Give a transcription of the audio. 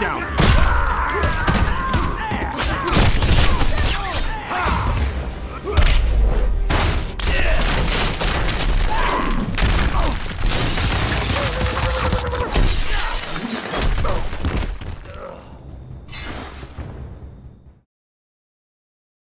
down.